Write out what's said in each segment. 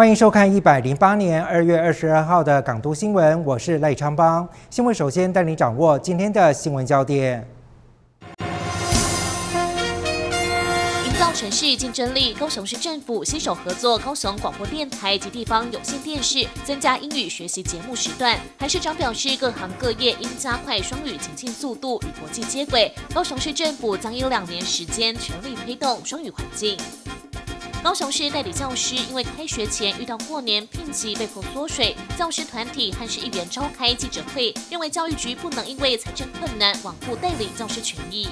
欢迎收看一百零八年二月二十二号的港都新闻，我是赖昌邦。新闻首先带你掌握今天的新闻焦点。营造城市竞争力，高雄市政府携手合作高雄广播电台及地方有线电视，增加英语学习节目时段。韩市长表示，各行各业应加快双语前进速度，与国际接轨。高雄市政府将以两年时间全力推动双语环境。高雄市代理教师因为开学前遇到过年聘期被迫缩水，教师团体和市议员召开记者会，认为教育局不能因为财政困难罔顾代理教师权益。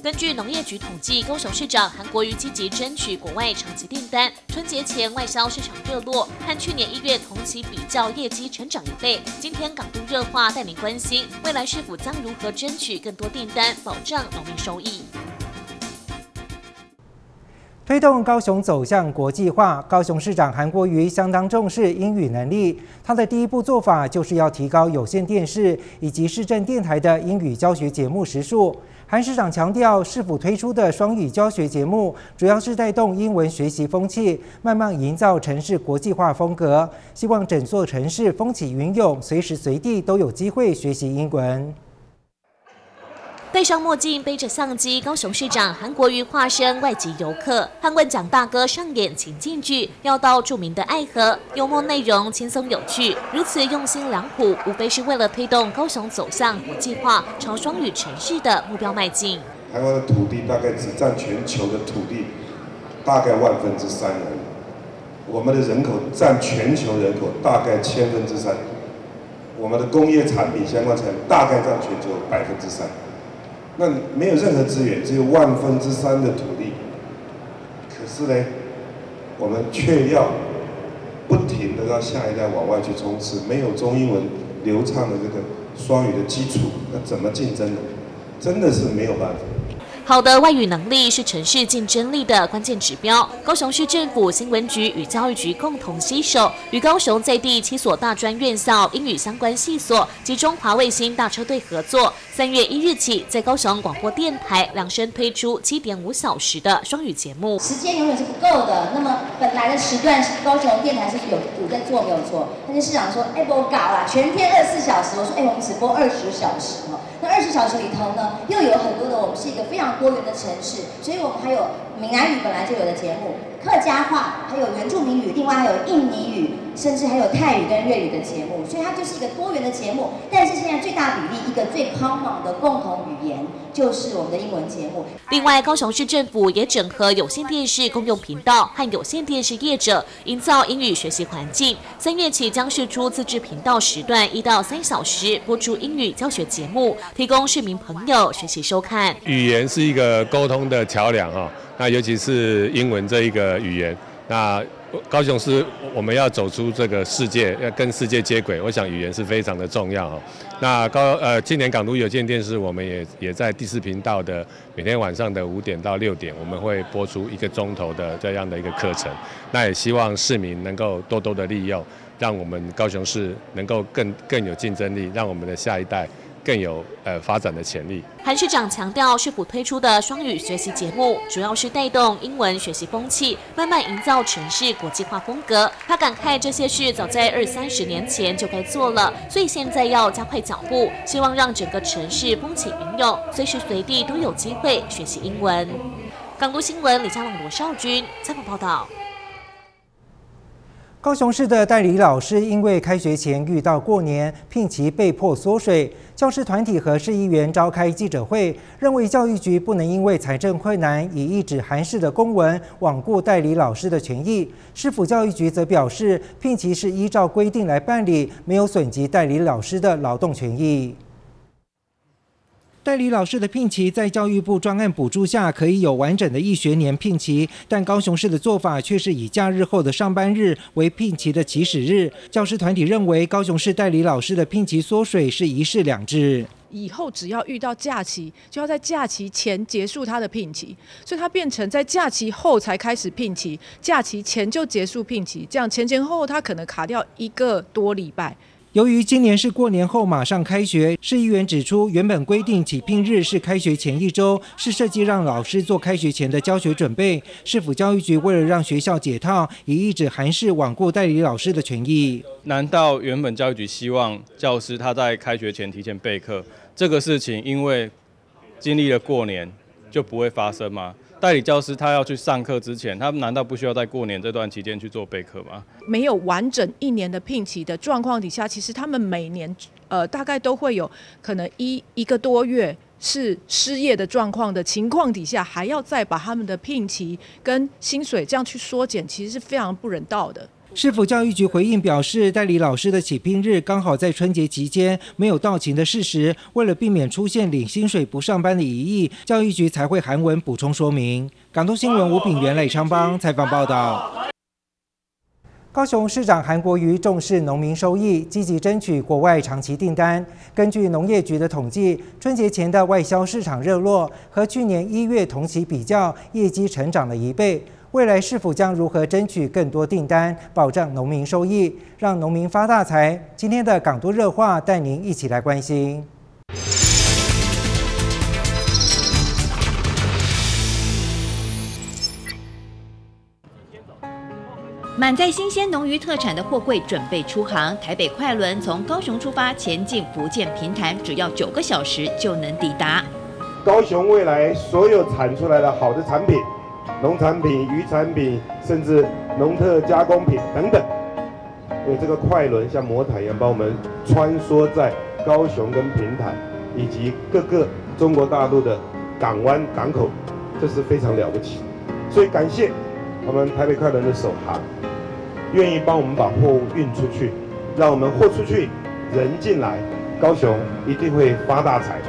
根据农业局统计，高雄市长韩国瑜积极争取国外长期订单，春节前外销市场热络，和去年一月同期比较，业绩成长一倍。今天港都热话带您关心，未来市府将如何争取更多订单，保障农民收益。推动高雄走向国际化，高雄市长韩国瑜相当重视英语能力。他的第一步做法就是要提高有线电视以及市政电台的英语教学节目时数。韩市长强调，市府推出的双语教学节目，主要是带动英文学习风气，慢慢营造城市国际化风格，希望整座城市风起云涌，随时随地都有机会学习英文。戴上墨镜，背着相机，高雄市长韩国瑜化身外籍游客，和问蒋大哥上演情境剧，要到著名的爱河，幽默内容轻松有趣，如此用心良苦，无非是为了推动高雄走向国际化、朝双语城市的目标迈进。台湾的土地大概只占全球的土地大概万分之三而已，我们的人口占全球人口大概千分之三，我们的工业产品相关产品大概占全球百分之三。那没有任何资源，只有万分之三的土地。可是呢，我们却要不停的让下一代往外去冲刺，没有中英文流畅的这个双语的基础，那怎么竞争呢？真的是没有办法。好的外语能力是城市竞争力的关键指标。高雄市政府新闻局与教育局共同携手，与高雄在地七所大专院校英语相关系所及中华卫星大车队合作，三月一日起在高雄广播电台量身推出七点五小时的双语节目。时间永远是不够的。那么本来的时段是高雄电台是有有在做没有错，但是市长说哎不搞啦，全天二十四小时。我说哎我们只播二十小时哦。那二十小时里头呢，又有很多的我们是一个非常。多元的城市，所以我们还有闽南语本来就有的节目，客家话，还有原住民语，另外还有印尼语，甚至还有泰语跟粤语的节目，所以它就是一个多元的节目。但是现在最大比例一个最 common 的共同语言就是我们的英文节目。另外，高雄市政府也整合有线电视公用频道和有线电视业者，营造英语学习环境。三月起将试出自制频道时段一到三小时，播出英语教学节目，提供市民朋友学习收看。语言是一个沟通的桥梁哈，那尤其是英文这一个语言，那高雄市我们要走出这个世界，要跟世界接轨，我想语言是非常的重要哈。那高呃，今年港都有线电视，我们也也在第四频道的每天晚上的五点到六点，我们会播出一个钟头的这样的一个课程。那也希望市民能够多多的利用，让我们高雄市能够更更有竞争力，让我们的下一代。更有呃发展的潜力。韩市长强调，市府推出的双语学习节目，主要是带动英文学习风气，慢慢营造城市国际化风格。他感慨，这些事早在二三十年前就该做了，所以现在要加快脚步，希望让整个城市风起云涌，随时随地都有机会学习英文。港都新闻李佳龙、罗少军采访报道。高雄市的代理老师因为开学前遇到过年，聘期被迫缩水。教师团体和市议员召开记者会，认为教育局不能因为财政困难，以一纸函式的公文罔顾代理老师的权益。市府教育局则表示，聘期是依照规定来办理，没有损及代理老师的劳动权益。代理老师的聘期在教育部专案补助下可以有完整的一学年聘期，但高雄市的做法却是以假日后的上班日为聘期的起始日。教师团体认为高雄市代理老师的聘期缩水是一式两制，以后只要遇到假期，就要在假期前结束他的聘期，所以他变成在假期后才开始聘期，假期前就结束聘期，这样前前后后他可能卡掉一个多礼拜。由于今年是过年后马上开学，市议员指出，原本规定起聘日是开学前一周，是设计让老师做开学前的教学准备。市府教育局为了让学校解套，以一纸函释罔顾代理老师的权益。难道原本教育局希望教师他在开学前提前备课？这个事情因为经历了过年就不会发生吗？代理教师他要去上课之前，他难道不需要在过年这段期间去做备课吗？没有完整一年的聘期的状况底下，其实他们每年呃大概都会有可能一一个多月是失业的状况的情况底下，还要再把他们的聘期跟薪水这样去缩减，其实是非常不人道的。市府教育局回应表示，代理老师的起聘日刚好在春节期间，没有到勤的事实。为了避免出现领薪水不上班的疑义，教育局才会韩文补充说明。港东新闻吴炳元、雷昌邦采访报道。高雄市长韩国瑜重视农民收益，积极争取国外长期订单。根据农业局的统计，春节前的外销市场热络，和去年一月同期比较，业绩成长了一倍。未来是否将如何争取更多订单，保障农民收益，让农民发大财？今天的港都热话带您一起来关心。满载新鲜农渔特产的货柜准备出航，台北快轮从高雄出发前进福建平潭，只要九个小时就能抵达。高雄未来所有产出来的好的产品。农产品、渔产品，甚至农特加工品等等，因为这个快轮像魔毯一样，帮我们穿梭在高雄跟平潭以及各个中国大陆的港湾港口，这是非常了不起。所以感谢我们台北快轮的首航，愿意帮我们把货物运出去，让我们货出去，人进来，高雄一定会发大财。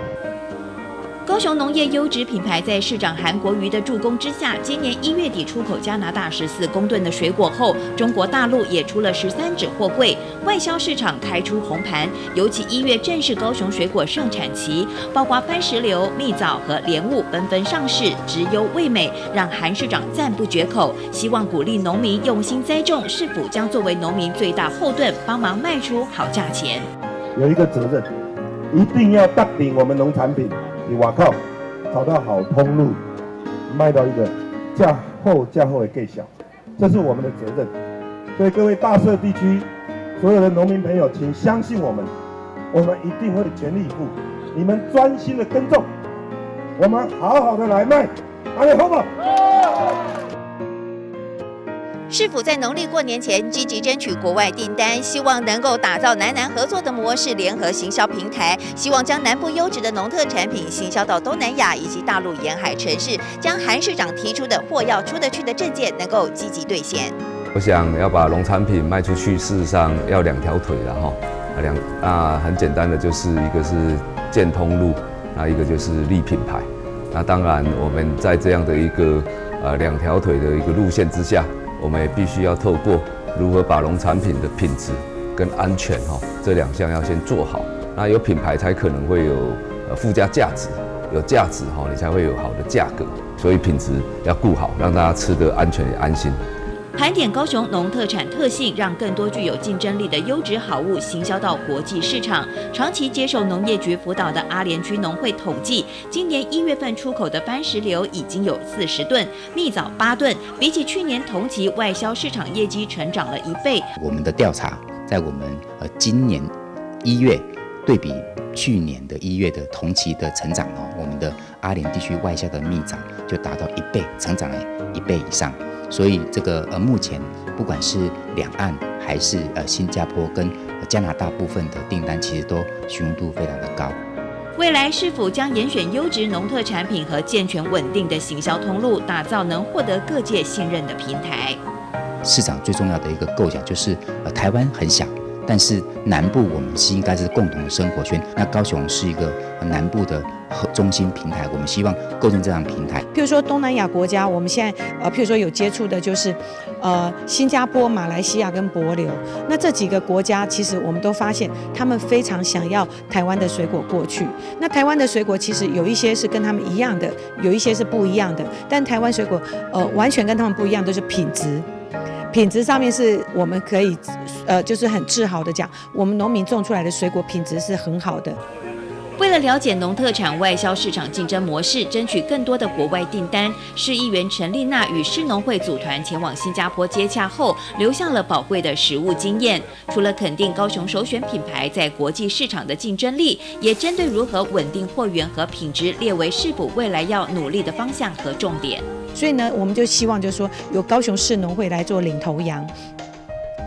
高雄农业优质品牌在市长韩国瑜的助攻之下，今年一月底出口加拿大十四公吨的水果后，中国大陆也出了十三纸货柜，外销市场开出红盘。尤其一月正是高雄水果盛产期，包括番石榴、蜜枣和莲雾纷纷上市，质优味美，让韩市长赞不绝口。希望鼓励农民用心栽种，是否将作为农民最大后盾，帮忙卖出好价钱？有一个责任，一定要带领我们农产品。你外靠找到好通路，卖到一个价后价后的更小，这是我们的责任。所以各位大社地区所有的农民朋友，请相信我们，我们一定会全力以赴。你们专心的耕种，我们好好的来卖，大家好不？市府在农历过年前积极争取国外订单，希望能够打造南南合作的模式联合行销平台，希望将南部优质的农特产品行销到东南亚以及大陆沿海城市，将韩市长提出的货要出得去的政见能够积极兑现。我想要把农产品卖出去，事实上要两条腿了哈，两啊很简单的就是一个是建通路，那一个就是立品牌。那当然我们在这样的一个呃两条腿的一个路线之下。我们也必须要透过如何把农产品的品质跟安全哈这两项要先做好，那有品牌才可能会有呃附加价值，有价值哈你才会有好的价格，所以品质要顾好，让大家吃得安全也安心。盘点高雄农特产特性，让更多具有竞争力的优质好物行销到国际市场。长期接受农业局辅导的阿联区农会统计，今年一月份出口的番石榴已经有四十吨，蜜枣八吨，比起去年同期外销市场业绩成长了一倍。我们的调查在我们呃今年一月对比去年的一月的同期的成长哦，我们的阿联地区外销的蜜枣就达到一倍，成长了一倍以上。所以这个呃，目前不管是两岸还是呃新加坡跟加拿大部分的订单，其实都询问度非常的高。未来是否将严选优质农特产品和健全稳定的行销通路，打造能获得各界信任的平台？市场最重要的一个构想就是，呃，台湾很小。但是南部我们是应该是共同的生活圈，那高雄是一个南部的中心平台，我们希望构建这样平台。譬如说东南亚国家，我们现在呃，譬如说有接触的就是，呃，新加坡、马来西亚跟博流。那这几个国家，其实我们都发现他们非常想要台湾的水果过去。那台湾的水果其实有一些是跟他们一样的，有一些是不一样的。但台湾水果呃，完全跟他们不一样，都是品质，品质上面是我们可以。呃，就是很自豪的讲，我们农民种出来的水果品质是很好的。为了了解农特产外销市场竞争模式，争取更多的国外订单，市议员陈丽娜与市农会组团前往新加坡接洽后，留下了宝贵的实务经验。除了肯定高雄首选品牌在国际市场的竞争力，也针对如何稳定货源和品质列为市府未来要努力的方向和重点。所以呢，我们就希望就是说，由高雄市农会来做领头羊。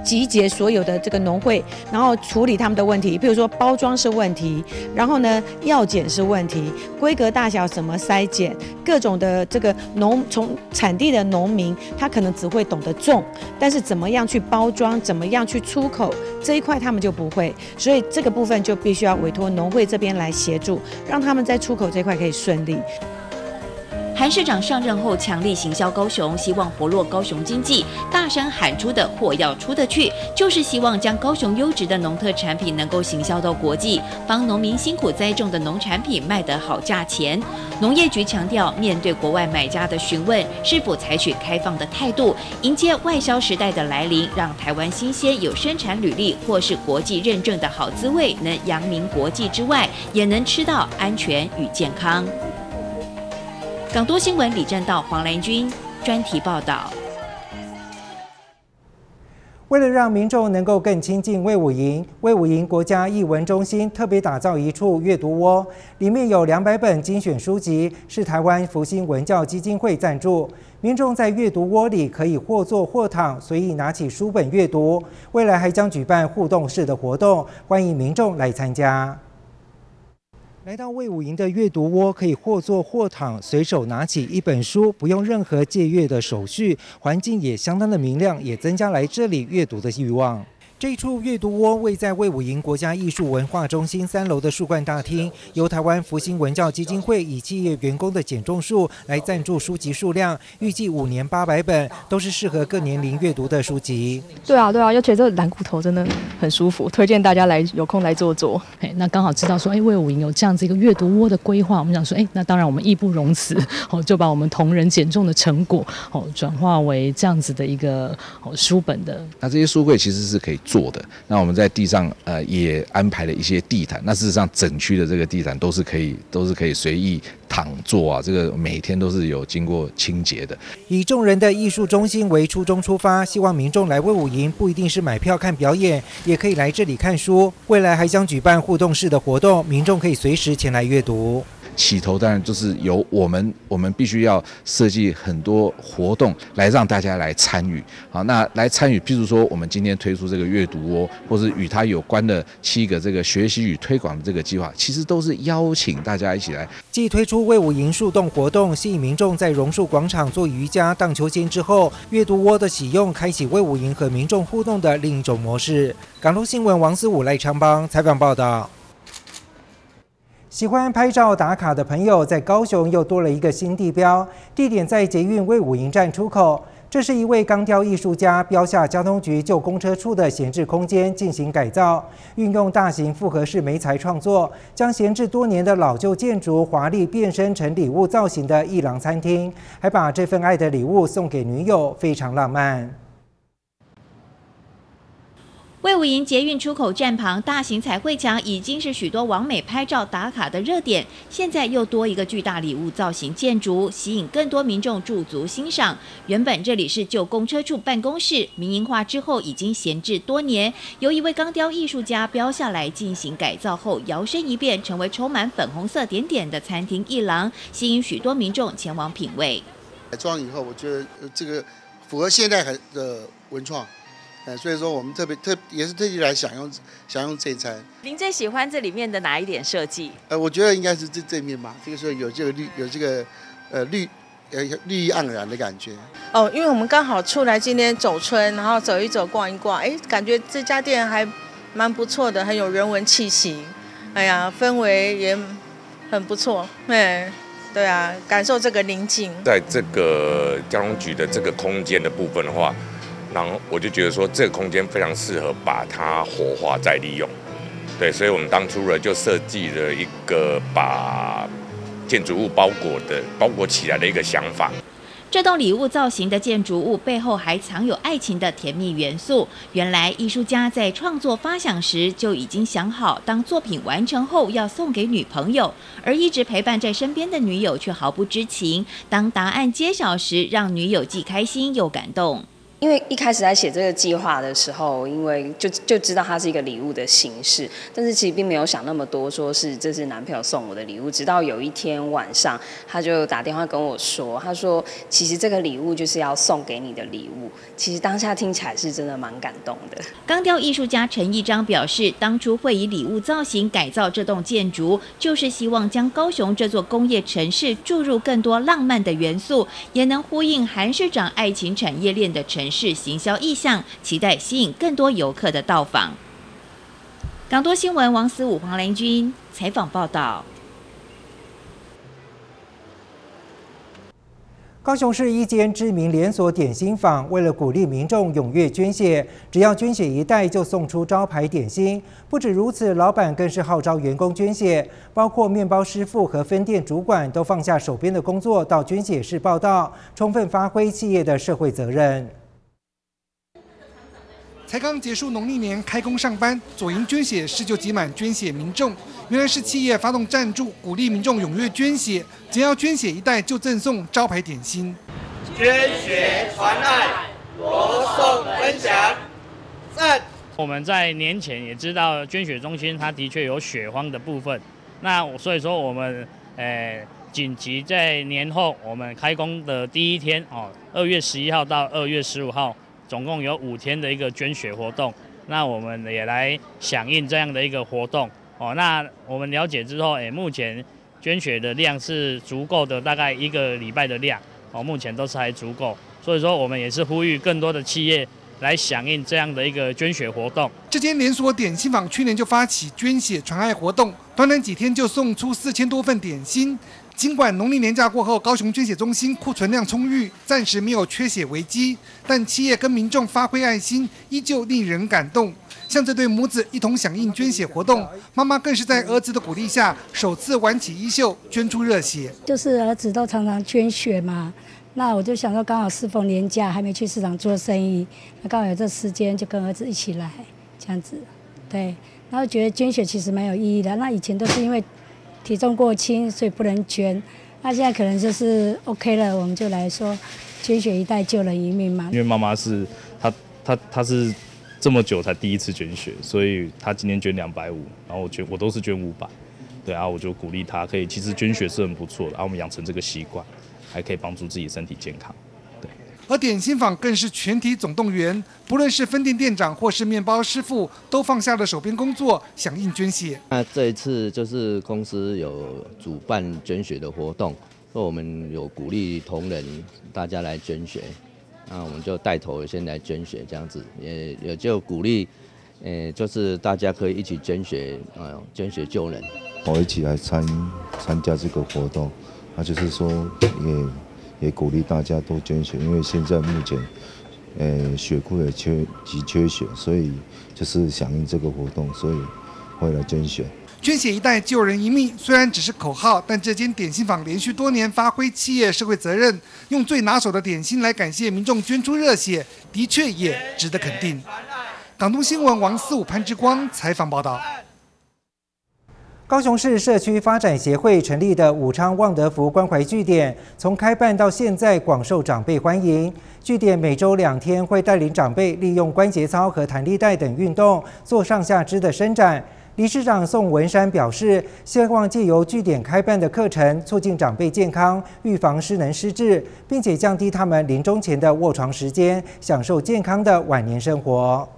集结所有的这个农会，然后处理他们的问题，比如说包装是问题，然后呢药检是问题，规格大小怎么筛检，各种的这个农从产地的农民，他可能只会懂得种，但是怎么样去包装，怎么样去出口这一块他们就不会，所以这个部分就必须要委托农会这边来协助，让他们在出口这块可以顺利。韩市长上任后强力行销高雄，希望活络高雄经济，大声喊出的货要出得去，就是希望将高雄优质的农特产品能够行销到国际，帮农民辛苦栽种的农产品卖得好价钱。农业局强调，面对国外买家的询问，是否采取开放的态度，迎接外销时代的来临，让台湾新鲜有生产履历或是国际认证的好滋味，能扬名国际之外，也能吃到安全与健康。港都新闻李正道、黄兰君专题报道。为了让民众能够更亲近魏武营，魏武营国家艺文中心特别打造一处阅读窝，里面有两百本精选书籍，是台湾福星文教基金会赞助。民众在阅读窝里可以或坐或躺，随意拿起书本阅读。未来还将举办互动式的活动，欢迎民众来参加。来到魏武营的阅读窝，可以或坐或躺，随手拿起一本书，不用任何借阅的手续，环境也相当的明亮，也增加来这里阅读的欲望。这一处阅读窝位在魏武营国家艺术文化中心三楼的树冠大厅，由台湾福星文教基金会以企业员工的减重数来赞助书籍数量，预计五年八百本，都是适合各年龄阅读的书籍。对啊，对啊，而且这蓝骨头真的很舒服，推荐大家来有空来坐坐。哎，那刚好知道说，哎，魏武营有这样子一个阅读窝的规划，我们想说，哎，那当然我们义不容辞，哦，就把我们同仁减重的成果，哦，转化为这样子的一个哦书本的。那这些书柜其实是可以。做的那我们在地上呃也安排了一些地毯，那事实上整区的这个地毯都是可以都是可以随意躺坐啊，这个每天都是有经过清洁的。以众人的艺术中心为初衷出发，希望民众来威武营不一定是买票看表演，也可以来这里看书。未来还将举办互动式的活动，民众可以随时前来阅读。起头当然就是由我们，我们必须要设计很多活动来让大家来参与。好，那来参与，譬如说我们今天推出这个阅读窝，或是与它有关的七个这个学习与推广的这个计划，其实都是邀请大家一起来。继推出魏武营树洞活动，吸引民众在榕树广场做瑜伽、荡秋千之后，阅读窝的启用，开启魏武营和民众互动的另一种模式。港都新闻王思武、赖昌邦采访报道。喜欢拍照打卡的朋友，在高雄又多了一个新地标，地点在捷运魏武营站出口。这是一位钢雕艺术家标下交通局旧公车处的闲置空间进行改造，运用大型复合式媒材创作，将闲置多年的老旧建筑华丽变身成礼物造型的一廊餐厅，还把这份爱的礼物送给女友，非常浪漫。魏武营捷运出口站旁大型彩绘墙已经是许多网美拍照打卡的热点，现在又多一个巨大礼物造型建筑，吸引更多民众驻足欣赏。原本这里是旧公车处办公室，民营化之后已经闲置多年，由一位钢雕艺术家标下来进行改造后，摇身一变成为充满粉红色点点的餐厅一廊，吸引许多民众前往品味。改装以后，我觉得这个符合现代的文创。呃，所以说我们特别特也是特地来享用享用这一餐。您最喜欢这里面的哪一点设计？呃，我觉得应该是这这面吧，这个时候有这个绿，有这个呃绿呃绿意盎然的感觉。哦，因为我们刚好出来今天走村，然后走一走逛一逛，哎，感觉这家店还蛮不错的，很有人文气息。哎呀，氛围也很不错。哎，对啊，感受这个宁静。在这个交通局的这个空间的部分的话。然后我就觉得说，这个空间非常适合把它活化再利用，对，所以我们当初呢就设计了一个把建筑物包裹的包裹起来的一个想法。这栋礼物造型的建筑物背后还藏有爱情的甜蜜元素。原来艺术家在创作发想时就已经想好，当作品完成后要送给女朋友，而一直陪伴在身边的女友却毫不知情。当答案揭晓时，让女友既开心又感动。因为一开始在写这个计划的时候，因为就就知道它是一个礼物的形式，但是其实并没有想那么多，说是这是男朋友送我的礼物。直到有一天晚上，他就打电话跟我说，他说其实这个礼物就是要送给你的礼物。其实当下听起来是真的蛮感动的。钢雕艺术家陈义章表示，当初会以礼物造型改造这栋建筑，就是希望将高雄这座工业城市注入更多浪漫的元素，也能呼应韩市长爱情产业链的城。市行销意向，期待吸引更多游客的到访。港多新闻王思武、黄连军采访报道。高雄市一间知名连锁点心坊，为了鼓励民众踊跃捐血，只要捐血一袋就送出招牌点心。不止如此，老板更是号召员工捐血，包括面包师傅和分店主管都放下手边的工作到捐血室报道，充分发挥企业的社会责任。才刚结束农历年开工上班，左营捐血室就挤满捐血民众。原来是企业发动赞助，鼓励民众踊跃捐血，只要捐血一袋就赠送招牌点心。捐血传爱，罗送分享，赞。我们在年前也知道捐血中心它的确有血荒的部分，那所以说我们呃紧急在年后我们开工的第一天哦，二月十一号到二月十五号。总共有五天的一个捐血活动，那我们也来响应这样的一个活动哦。那我们了解之后，诶，目前捐血的量是足够的，大概一个礼拜的量哦，目前都是还足够。所以说，我们也是呼吁更多的企业来响应这样的一个捐血活动。这间连锁点心坊去年就发起捐血传爱活动，短短几天就送出四千多份点心。尽管农历年假过后，高雄捐血中心库存量充裕，暂时没有缺血危机，但企业跟民众发挥爱心，依旧令人感动。像这对母子一同响应捐血活动，妈妈更是在儿子的鼓励下，首次挽起衣袖捐出热血。就是儿子都常常捐血嘛，那我就想说，刚好适逢年假，还没去市场做生意，那刚好有这时间，就跟儿子一起来这样子。对，然后觉得捐血其实蛮有意义的。那以前都是因为。体重过轻，所以不能捐。那现在可能就是 OK 了，我们就来说捐血一袋救了一命嘛。因为妈妈是她，她，她是这么久才第一次捐血，所以她今天捐两百五，然后我捐我都是捐五百，对啊，我就鼓励她可以，其实捐血是很不错的，然后我们养成这个习惯，还可以帮助自己身体健康。而点心坊更是全体总动员，不论是分店店长或是面包师傅，都放下了手边工作，响应捐血。那这一次就是公司有主办捐血的活动，那我们有鼓励同仁大家来捐血，那我们就带头先来捐血，这样子也也就鼓励，呃，就是大家可以一起捐血，呃，捐血救人。我一起来参参加这个活动，那就是说也。也鼓励大家多捐血，因为现在目前，呃，血库也缺急缺血，所以就是响应这个活动，所以会来捐血。捐血一代救人一命，虽然只是口号，但这间点心坊连续多年发挥企业社会责任，用最拿手的点心来感谢民众捐出热血，的确也值得肯定。港东新闻王四五潘之光采访报道。高雄市社区发展协会成立的武昌旺德福关怀据点，从开办到现在广受长辈欢迎。据点每周两天会带领长辈利用关节操和弹力带等运动做上下肢的伸展。理事长宋文山表示，希望借由据点开办的课程，促进长辈健康，预防失能失智，并且降低他们临终前的卧床时间，享受健康的晚年生活。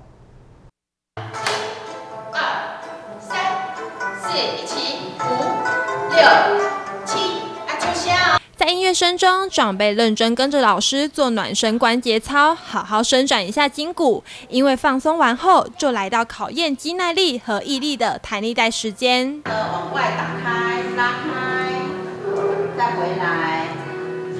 在音乐声中，长辈认真跟着老师做暖身关节操，好好伸展一下筋骨。因为放松完后，就来到考验肌耐力和毅力的弹力带时间。往外打开，拉开，再回来。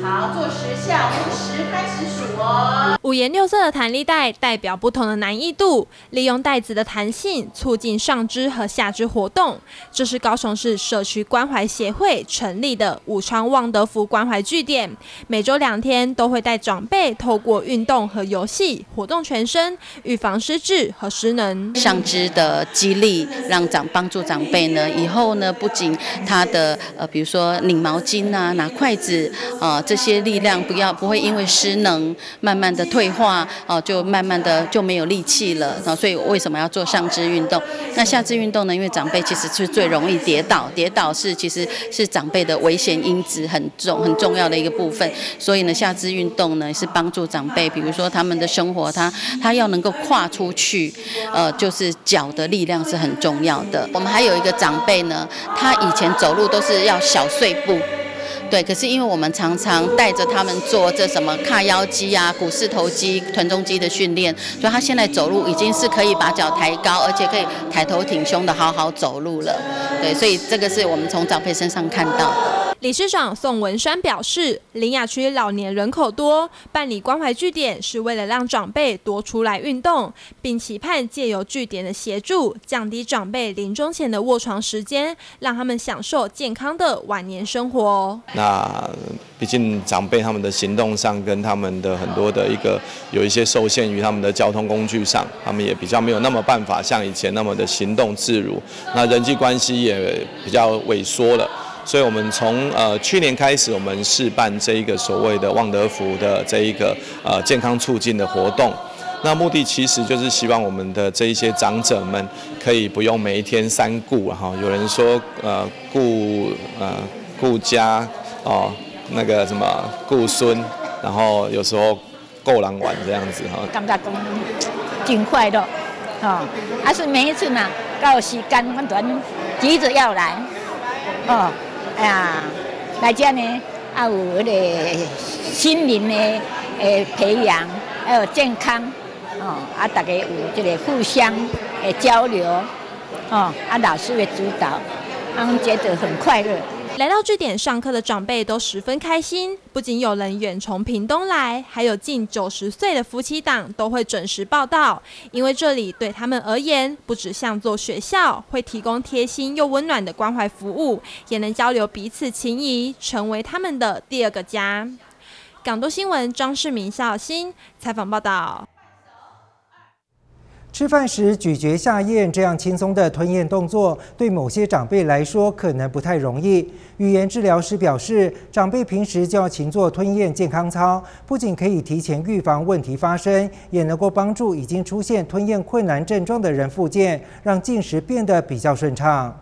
好，做十下，从十开始数哦。五颜六色的弹力带代表不同的难易度，利用带子的弹性促进上肢和下肢活动。这是高雄市社区关怀协会成立的武昌旺德福关怀据点，每周两天都会带长辈透过运动和游戏活动全身，预防失智和失能。上肢的激励，让长帮助长辈呢，以后呢不仅他的呃，比如说拧毛巾啊、拿筷子啊这些力量，不要不会因为失能慢慢的。退化哦，就慢慢的就没有力气了，所以为什么要做上肢运动？那下肢运动呢？因为长辈其实是最容易跌倒，跌倒是其实是长辈的危险因子很重很重要的一个部分，所以呢，下肢运动呢是帮助长辈，比如说他们的生活，他他要能够跨出去，呃，就是脚的力量是很重要的。我们还有一个长辈呢，他以前走路都是要小碎步。对，可是因为我们常常带着他们做这什么髂腰肌啊、股四头肌、臀中肌的训练，所以他现在走路已经是可以把脚抬高，而且可以抬头挺胸的好好走路了。对，所以这个是我们从长辈身上看到的。理事长宋文山表示，林雅区老年人口多，办理关怀据点是为了让长辈多出来运动，并期盼借由据点的协助，降低长辈临终前的卧床时间，让他们享受健康的晚年生活。那毕竟长辈他们的行动上跟他们的很多的一个有一些受限于他们的交通工具上，他们也比较没有那么办法像以前那么的行动自如，那人际关系也比较萎缩了。所以，我们从呃去年开始，我们试办这一个所谓的旺德福的这一个呃健康促进的活动。那目的其实就是希望我们的这一些长者们可以不用每一天三顾哈。有人说呃顾呃顾家哦那个什么顾孙，然后有时候够狼玩这样子哈。感觉讲挺快乐，哦，还是每一次嘛，到时间很短，急着要来，哦。哎呀，来这呢，啊有迄个心灵的诶培养，还有健康，哦，啊大家有这个互相诶交流，哦，啊老师的指导，他们觉得很快乐。来到据点上课的长辈都十分开心，不仅有人远从屏东来，还有近九十岁的夫妻档都会准时报到，因为这里对他们而言，不只像座学校，会提供贴心又温暖的关怀服务，也能交流彼此情谊，成为他们的第二个家。港都新闻张世明、小新采访报道。吃饭时咀嚼下咽，这样轻松的吞咽动作，对某些长辈来说可能不太容易。语言治疗师表示，长辈平时就要勤做吞咽健康操，不仅可以提前预防问题发生，也能够帮助已经出现吞咽困难症状的人复健，让进食变得比较顺畅。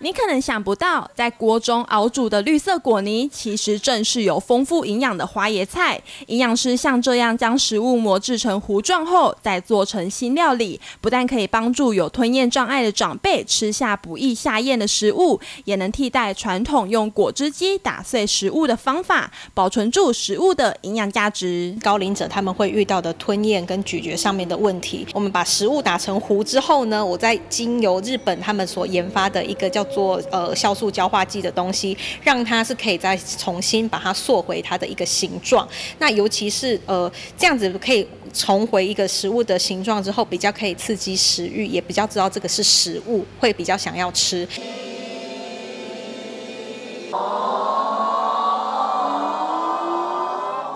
你可能想不到，在锅中熬煮的绿色果泥，其实正是有丰富营养的花椰菜。营养师像这样将食物磨制成糊状后，再做成新料理，不但可以帮助有吞咽障碍的长辈吃下不易下咽的食物，也能替代传统用果汁机打碎食物的方法，保存住食物的营养价值。高龄者他们会遇到的吞咽跟咀嚼上面的问题，我们把食物打成糊之后呢，我再经由日本他们所研发的一个叫做呃酵素焦化剂的东西，让它是可以再重新把它缩回它的一个形状。那尤其是呃这样子可以重回一个食物的形状之后，比较可以刺激食欲，也比较知道这个是食物，会比较想要吃。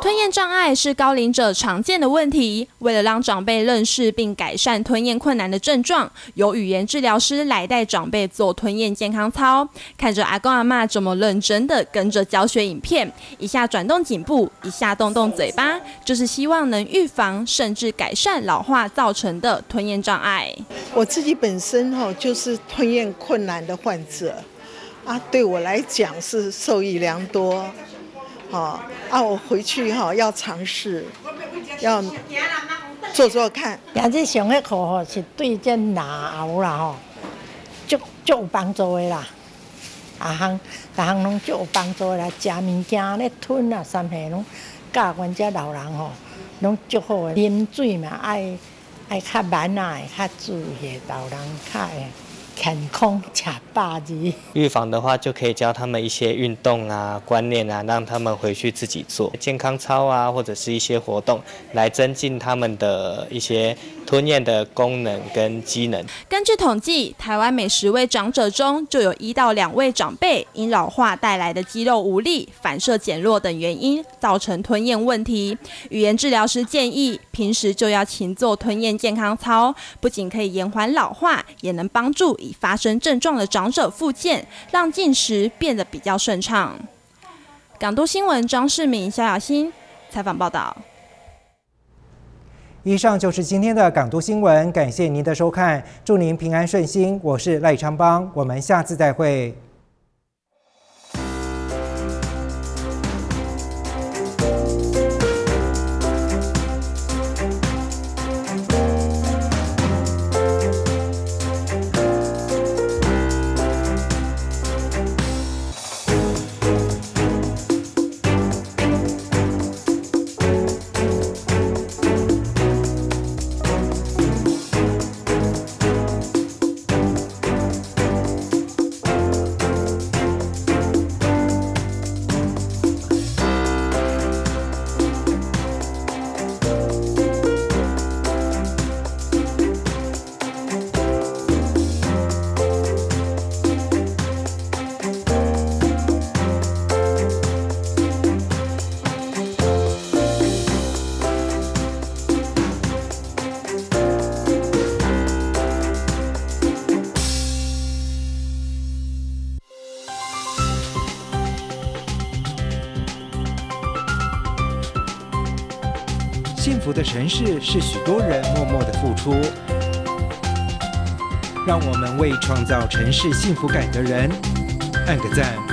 吞咽障碍是高龄者常见的问题。为了让长辈认识并改善吞咽困难的症状，由语言治疗师来带长辈做吞咽健康操。看着阿公阿妈这么认真的跟着教学影片，一下转动颈部，一下动动嘴巴，就是希望能预防甚至改善老化造成的吞咽障碍。我自己本身哈就是吞咽困难的患者，啊，对我来讲是受益良多。好啊，我回去哈要尝试，要做做看。但是上迄课吼是对这脑啦吼，足足有帮助的啦。啊项，啊项拢足有帮助的啦。食物件咧吞啊，三下拢教阮遮老人吼，拢足好的。啉水嘛，爱爱较慢啊，较注意的老人较会健康吃霸子。预防的话，就可以教他们一些运动啊、观念啊，让他们回去自己做健康操啊，或者是一些活动，来增进他们的一些吞咽的功能跟机能。根据统计，台湾每十位长者中就有一到两位长辈因老化带来的肌肉无力、反射减弱等原因，造成吞咽问题。语言治疗师建议，平时就要勤做吞咽健康操，不仅可以延缓老化，也能帮助已发生症状的长者复健，让进食变得比较顺畅。港都新闻张世明、肖雅欣采访报道。以上就是今天的港都新闻，感谢您的收看，祝您平安顺心。我是赖昌邦，我们下次再会。城市是许多人默默的付出，让我们为创造城市幸福感的人按个赞。